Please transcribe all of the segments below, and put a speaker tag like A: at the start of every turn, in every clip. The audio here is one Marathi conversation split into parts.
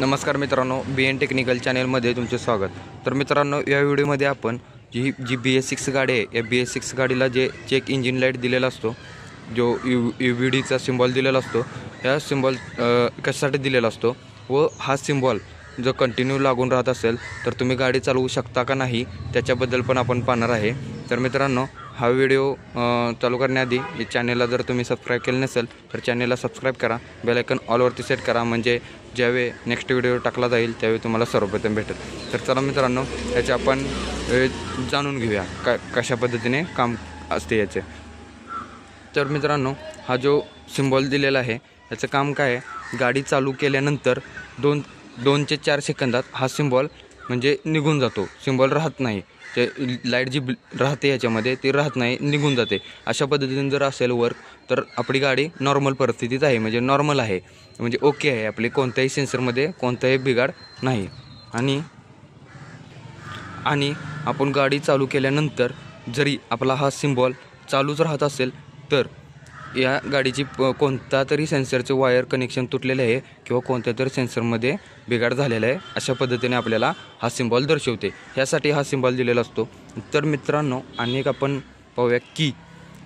A: नमस्कार मित्रांनो बी एन टेक्निकल चॅनेलमध्ये तुमचे स्वागत. तर मित्रांनो या व्हिडिओमध्ये आपण जी जी बी एस सिक्स गाडी आहे या बी एस सिक्स गाडीला जे चेक इंजिन लाइट दिलेला असतो जो यू यू व्ही डीचा सिम्बॉल दिलेला असतो ह्या सिम्बॉल कशासाठी दिलेला असतो व हा सिम्बॉल जर कंटिन्यू लागून राहत असेल तर तुम्ही गाडी चालवू शकता का नाही त्याच्याबद्दल पण आपण पाहणार आहे. तर मित्रांनो हा व्हिडिओ चालू करण्याआधी या चॅनेलला जर तुम्ही सबस्क्राईब केलं नसेल तर चॅनेलला सबस्क्राईब करा. बेलायकन ऑलवरती सेट करा. म्हणजे ज्यावेळी नेक्स्ट व्हिडिओ टाकला जाईल त्यावेळी तुम्हाला सर्वप्रथम भेटेल. तर चला मित्रांनो याचे आपण जाणून घेऊया का कशा पद्धतीने काम असते याचे. तर मित्रांनो हा जो सिम्बॉल दिलेला आहे याचं काम काय आहे? गाडी चालू केल्यानंतर दोन दोन ते चार सेकंदात हा सिम्बॉल म्हणजे निघून जातो. सिम्बॉल राहत नाही. ते लाइट जी राहते याच्यामध्ये ती राहत नाही निघून जाते. अशा पद्धतीने जर असेल वर्क तर आपली गाडी नॉर्मल परिस्थितीत आहे. म्हणजे नॉर्मल आहे. म्हणजे ओके आहे. आपली कोणत्याही सेन्सरमध्ये कोणताही बिघाड नाही. आणि आणि आपण गाडी चालू केल्यानंतर जरी आपला हा सिम्बॉल चालूच राहत असेल तर या गाडीची प कोणता तरी सेन्सरचे वायर कनेक्शन तुटलेले आहे किंवा कोणत्या तरी सेन्सरमध्ये बिघाड झालेला आहे अशा पद्धतीने आपल्याला हा सिम्बॉल दर्शवते. ह्यासाठी हा सिम्बॉल दिलेला असतो. तर मित्रांनो आणि एक आपण पाहूया की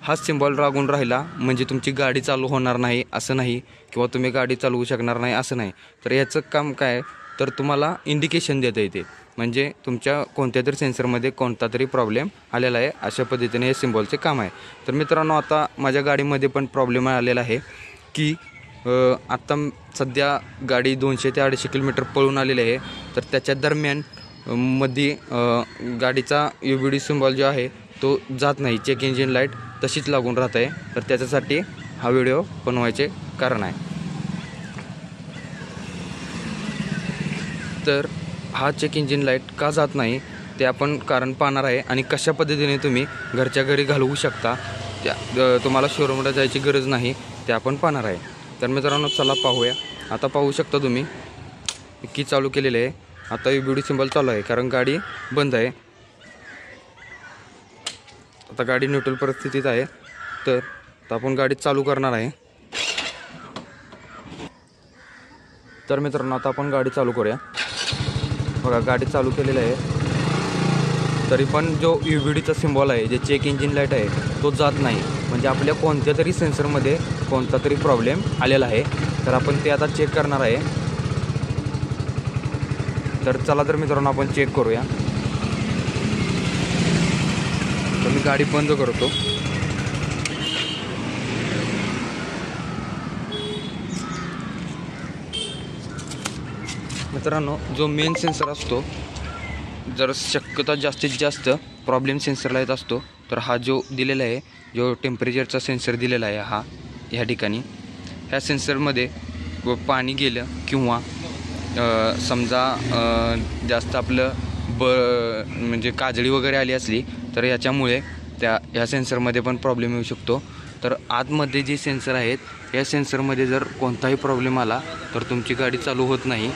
A: हा सिम्बॉल रागून राहिला म्हणजे तुमची गाडी चालू होणार नाही असं नाही किंवा तुम्ही गाडी चालवू शकणार नाही असं नाही. तर याचं काम काय तर तुम्हाला इंडिकेशन देता येते म्हणजे तुमच्या कोणत्या तरी सेन्सरमध्ये कोणता तरी प्रॉब्लेम आलेला आहे अशा पद्धतीने हे सिम्बॉलचे काम आहे. तर मित्रांनो आता माझ्या गाडीमध्ये पण प्रॉब्लेम आलेला आहे की आत्ता सध्या गाडी दोनशे ते अडीचशे किलोमीटर पळून आलेली आहे. तर त्याच्या दरम्यानमध्ये गाडीचा यू बी डी सिम्बॉल जो आहे तो जात नाही. चेक इंजिन लाइट तशीच लागून राहत आहे. तर त्याच्यासाठी हा व्हिडिओ बनवायचे कारण आहे. तर हा चेक इंजिन लाइट का जात नाही ते आपण कारण पाहणार आहे. आणि कशा पद्धतीने तुम्ही घरच्या घरी घालवू शकता त्या तुम्हाला शोरूमला जायची गरज नाही ते आपण पाहणार आहे. तर मित्रांनो चला पाहूया. आता पाहू शकता तुम्ही की चालू केलेले आहे. आता यू ब्युटी सिम्बॉल चालू आहे कारण गाडी बंद आहे. आता गाडी न्यूट्रल परिस्थितीत आहे. तर आपण गाडी चालू करणार आहे. तर मित्रांनो आता आपण गाडी चालू करूया. बघा गाडी चालू केलेली आहे. तरी पण जो यू व्ही डीचा सिम्बॉल आहे जे चेक इंजिन लाइट आहे तो जात नाही. म्हणजे आपल्या कोणत्या तरी सेन्सरमध्ये कोणता तरी प्रॉब्लेम आलेला आहे. तर आपण ते आता चेक करणार आहे. तर चला तर मित्रांनो आपण चेक करूया. तर मी गाडी बंद करतो. मित्रांनो जो मेन सेन्सर असतो जर शक्यता जास्तीत जास्त प्रॉब्लेम सेन्सरला येत असतो तर हा जो दिलेला आहे जो टेम्परेचरचा सेन्सर दिलेला आहे हा ह्या ठिकाणी. ह्या सेन्सरमध्ये व पाणी गेलं किंवा समजा जास्त आपलं ब म्हणजे काजळी वगैरे आली असली तर याच्यामुळे त्या ह्या सेन्सरमध्ये पण प्रॉब्लेम येऊ शकतो. तर आतमध्ये जे सेन्सर आहेत या सेन्सरमध्ये जर कोणताही प्रॉब्लेम आला तर तुमची गाडी चालू होत नाही.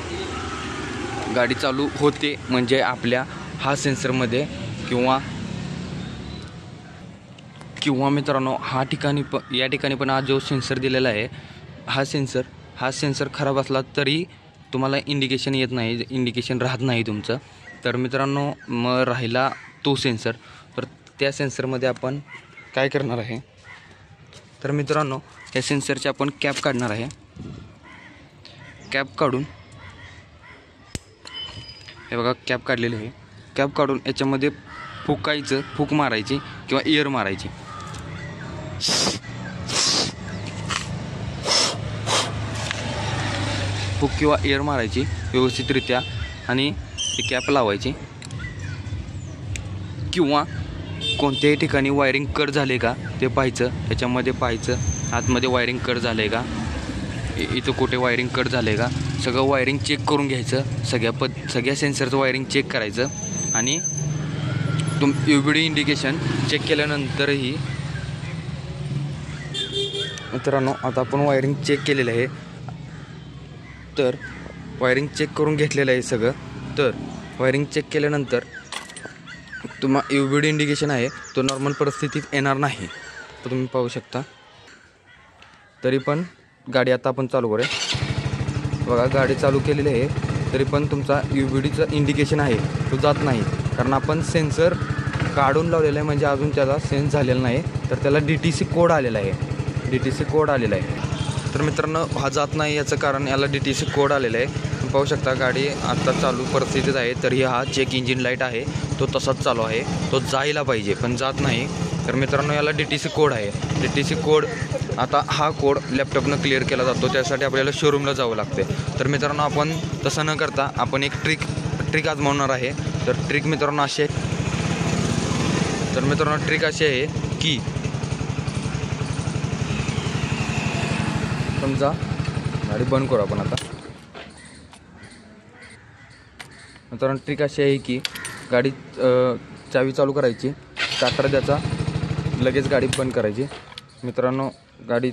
A: गाडी चालू होते म्हणजे आपल्या हा सेन्सरमध्ये किंवा किंवा मित्रांनो हा ठिकाणी प या ठिकाणी पण हा जो सेन्सर दिलेला आहे हा सेन्सर हा सेन्सर खराब असला तरी तुम्हाला इंडिकेशन येत नाही इंडिकेशन राहत नाही तुमचं. तर मित्रांनो मग राहिला तो सेन्सर. तर त्या सेन्सरमध्ये आपण काय करणार आहे? तर मित्रांनो या सेन्सरची आपण कॅप काढणार आहे. कॅप काढून हे बघा कॅप काढलेली आहे. कॅप काढून याच्यामध्ये फुकायचं फूक मारायची किंवा इयर मारायची. फूक किंवा एअर मारायची व्यवस्थितरित्या आणि ती कॅप लावायची. किंवा कोणत्याही ठिकाणी वायरिंग कट झाले का ते पाहायचं. त्याच्यामध्ये पाहायचं आतमध्ये वायरिंग कट झालं आहे का इथं कुठे वायरिंग कट झालं आहे का? सगळं वायरिंग चेक करून घ्यायचं. सगळ्या पद सगळ्या सेन्सरचं वायरिंग चेक करायचं. आणि तुम U B D indication check केल्यानंतरही मित्रांनो आता आपण वायरिंग चेक केलेलं आहे. तर वायरिंग चेक करून घेतलेलं आहे सगळं. तर वायरिंग चेक केल्यानंतर तुम्हा यू डी इंडिकेशन आहे. तो नॉर्मल परिस्थितीत येणार नाही. तर तुम्ही पाहू शकता. तरी पण गाडी आता आपण चालू करूया. बघा गाडी चालू केलेली आहे. तरी पण तुमचा यू बी डीचं इंडिकेशन आहे. तो जात नाही. कारण आपण सेन्सर काढून लावलेला आहे. म्हणजे अजून त्याला सेन्स झालेला नाही. तर त्याला डी टी सी कोड आलेला आहे. डी टी सी कोड आलेला आहे. तर मित्रांनो हा जात नाही याचं कारण याला डी टी सी कोड आलेला आहे. तुम्ही पाहू शकता गाडी आत्ता चालू परिस्थितीत आहे. तरी हा चेक इंजिन लाइट आहे. तो तसाच चालू आहे. तो जायला पाहिजे पण जात नाही. तर मित्रांनो याला डी टी सी कोड आहे. डी टी सी कोड आता हा कोड लॅपटॉपनं क्लिअर केला जातो. त्यासाठी आपल्याला शोरूमला जावं लागते. तर मित्रांनो आपण तसं न करता आपण एक ट्रिक ट्रिक आजमावणार आहे. तर ट्रिक मित्रांनो अशी आहे. तर मित्रांनो ट्रिक अशी आहे की समजा गाडी बंद करू आपण आता. मित्रांनो ट्रिक अशी आहे की गाडी चावी चालू करायची. स्टार्टर द्यायचा लगेच गाडी बंद करायची. मित्रांनो गाडी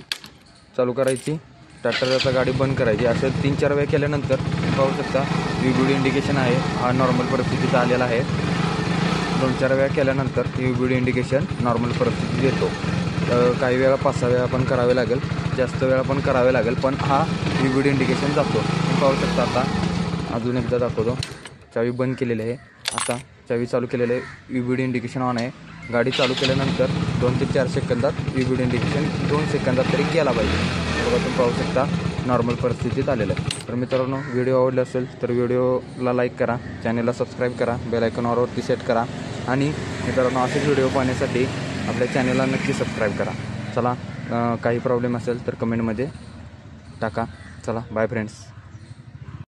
A: चालू करायची. टाटाचा गाडी बंद करायची. असं तीन चार वेळा केल्यानंतर तुम्ही पाहू शकता व्ही डी इंडिकेशन आहे. हा नॉर्मल परिस्थितीत आलेला आहे. दोन चार वेळा केल्यानंतर यू व्ही इंडिकेशन नॉर्मल परिस्थितीत येतो. काही वेळा पाच सहा वेळा पण करावे लागेल. जास्त वेळा पण करावे लागेल पण हा यू व्ही इंडिकेशन जातो. पाहू शकता आता. अजून एकदा दाखवतो. चावी बंद केलेली आहे. आता चावी चालू केलेली आहे. U V D indication on आहे. गाडी चालू केल्यानंतर दोन ते चार सेकंदात यू इंडिकेशन दोन सेकंदात तरी गेला पाहिजे. बघा तुम्ही पाहू शकता नॉर्मल परिस्थितीत आलेलं आहे. तर मित्रांनो व्हिडिओ आवडला असेल तर व्हिडिओला लाईक करा चॅनलला सबस्क्राईब करा बेलायकॉनवरती सेट करा आणि मित्रांनो असेच व्हिडिओ पाहण्यासाठी आपल्या चॅनलला नक्की सबस्क्राईब करा. चला काही प्रॉब्लेम असेल तर कमेंटमध्ये टाका. चला बाय फ्रेंड्स